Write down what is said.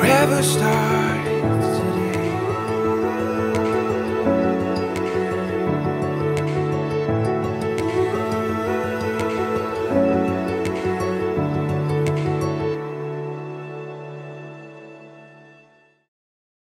forever star.